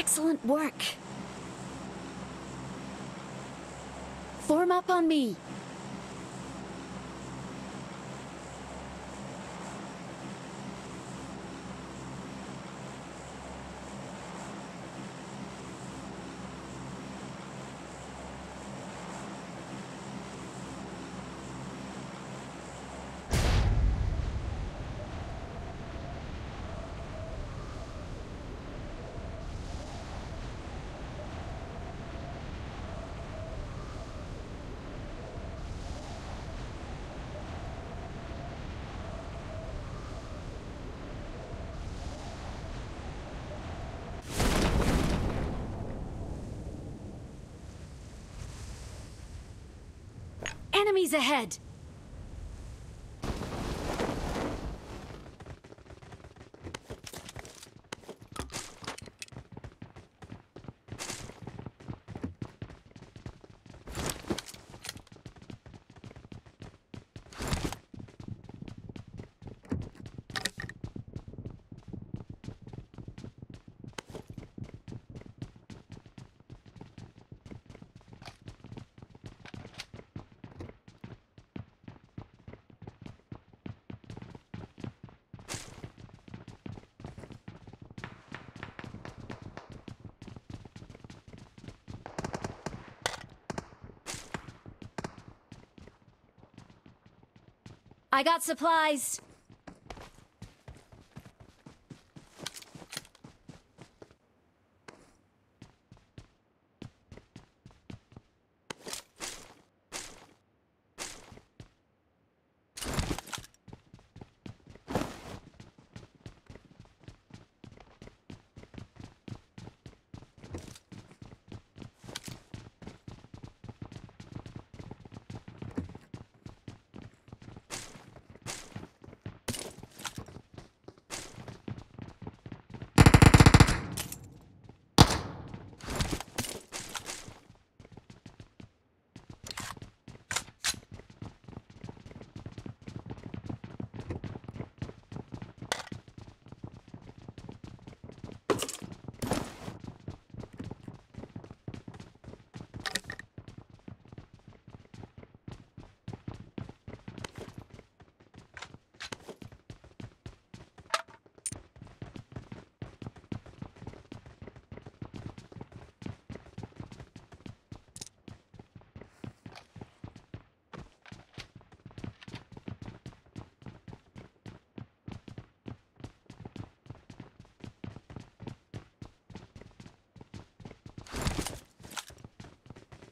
Excellent work. Form up on me. Enemies ahead! I got supplies.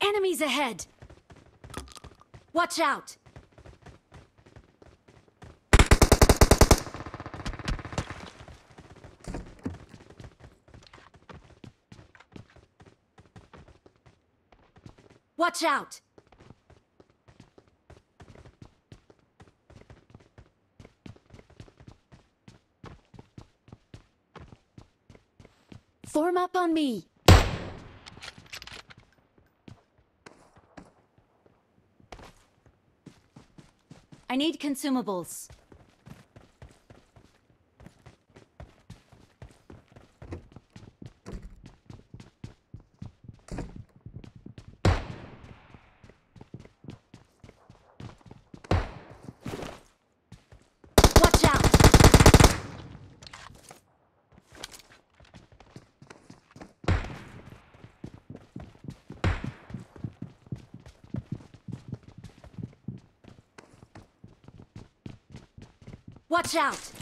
Enemies ahead! Watch out! Watch out! Form up on me. I need consumables. Watch out! Watch out!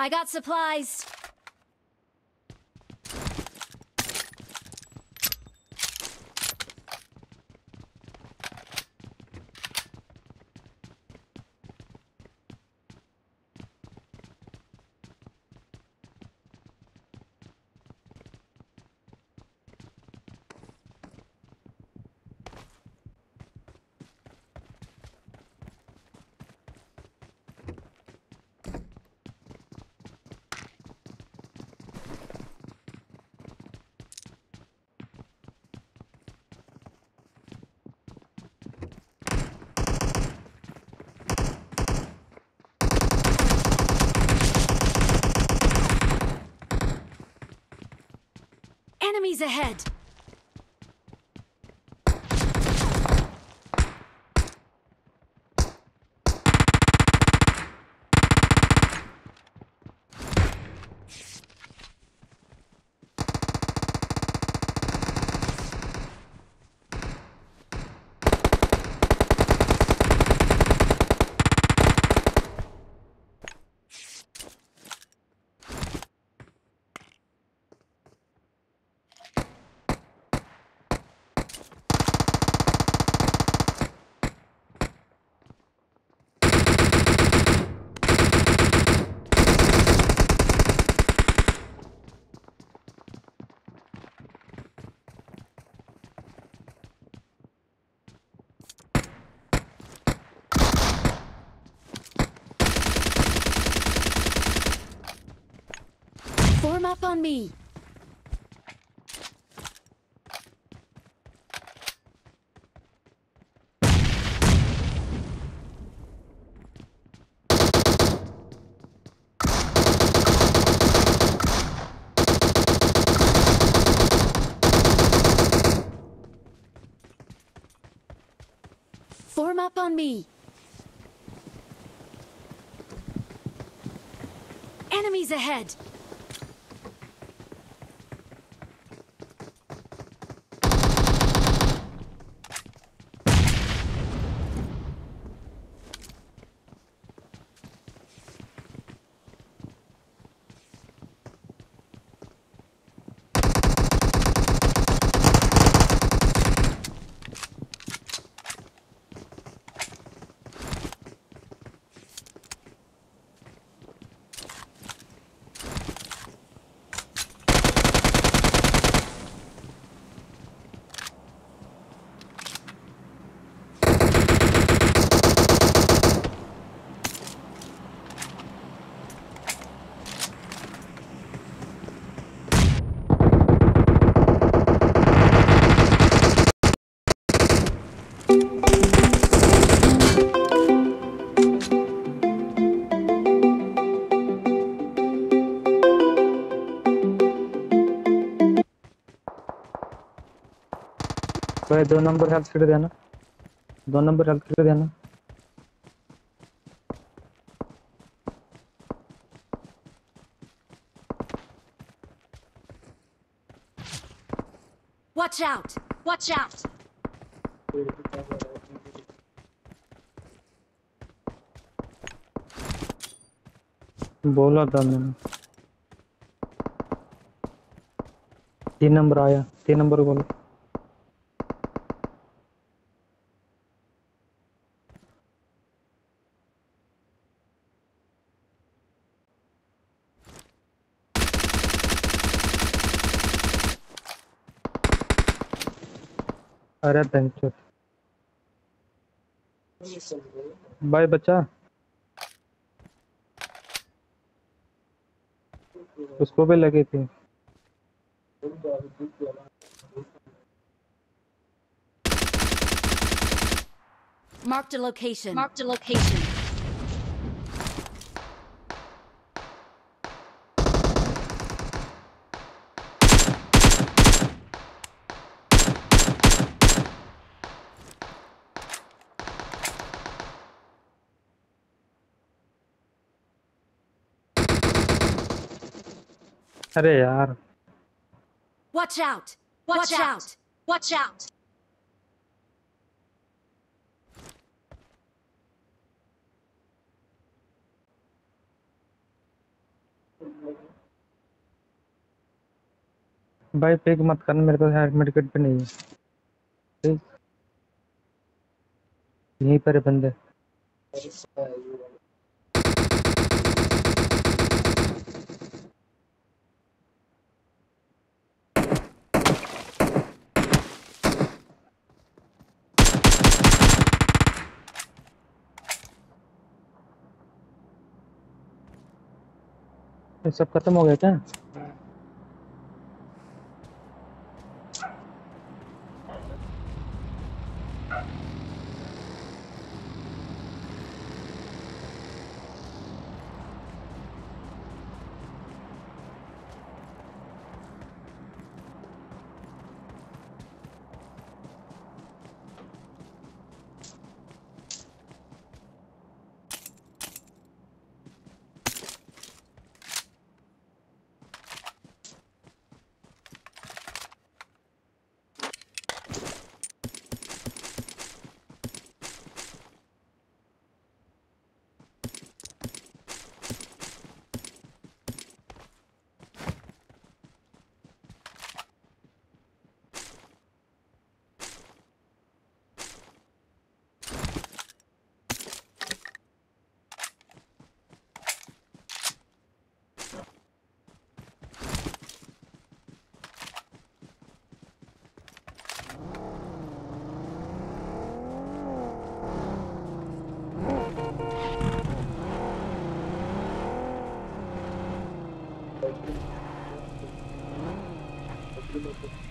I got supplies. Enemies ahead! Form up on me. Form up on me. Enemies ahead! भाई दो number health kit देना। दो number health kit देना। Watch out! Watch out! बोला था मैंने। तीन number आया। तीन नंबर बोलो। अरे बेंचर बाय बच्चा उसको भी लगी थी Marked a location. Marked a location. अरे यार watch out watch out watch out भाई पिक मत करना मेरे पास हेड मेडिकेट भी नहीं है। यहीं पर बंदे। सब खत्म हो गया क्या?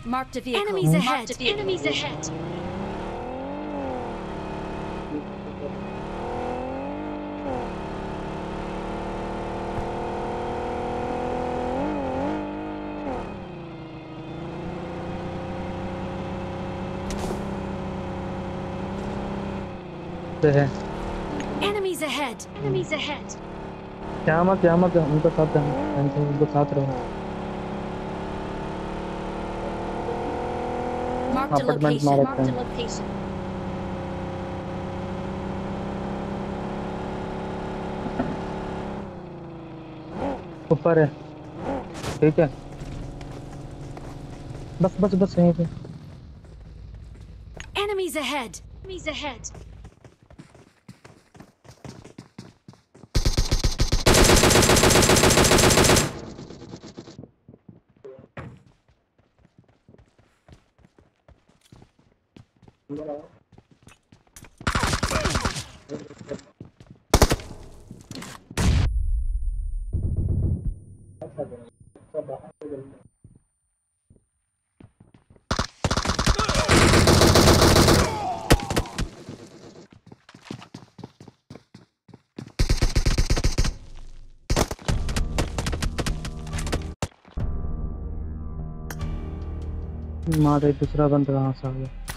Marked a vehicle. Enemies Marked ahead. a vehicle. Enemies ahead. से है Enemies ahead. Enemies ahead. क्या मत क्या मत उनके साथ रहना उनके साथ रहो Marked a Apartment location. मारा Marked a था। location. ऊपर है ठीक है बस बस बस यहीं पे Enemies ahead. Enemies ahead. मारे दूसरा बंदा कहाँ से आ गया?